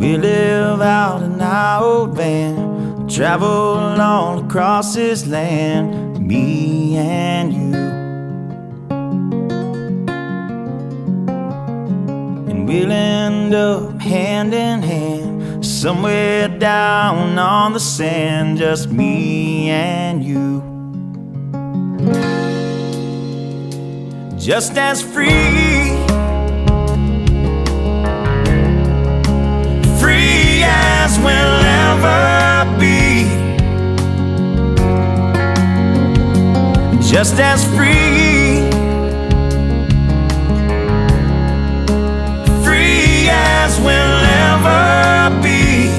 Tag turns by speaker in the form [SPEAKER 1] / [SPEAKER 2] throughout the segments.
[SPEAKER 1] We live out in our old van, travel all across this land, me and you. And we'll end up hand in hand, somewhere down on the sand, just me and you. Just as free Just as free, free as we'll ever be.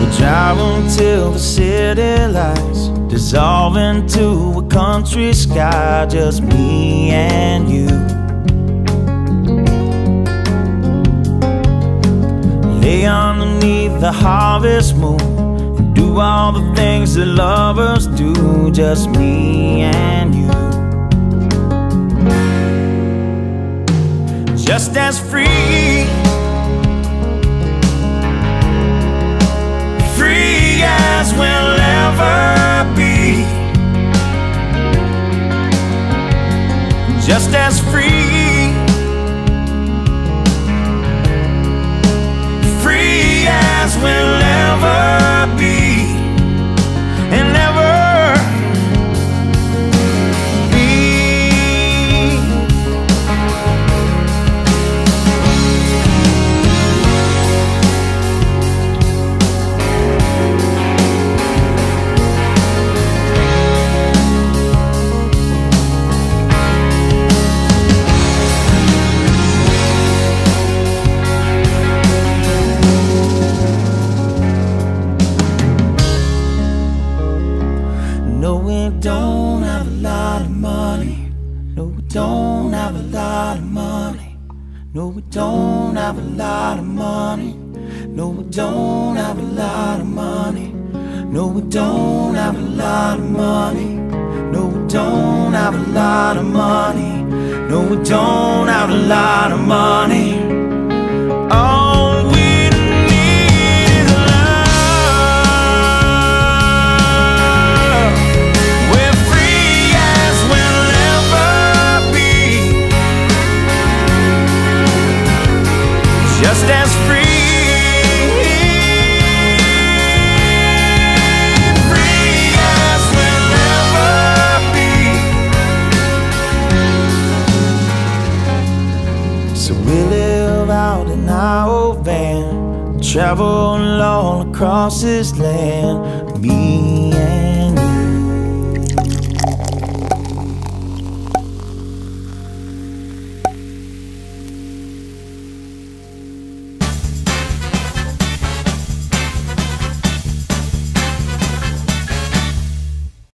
[SPEAKER 1] We drive until the city lights dissolve into a country sky, just me and you. Lay underneath the harvest moon and do all the things that lovers do, just me and you. Just as free. free Just as free, don't have a lot of money. No, we don't have a lot of money. No, we don't have a lot of money. No, we don't have a lot of money. No, we don't have a lot of money. No, we don't have a lot of money. No, we don't have a lot of money. Old van, travel all across this land, me and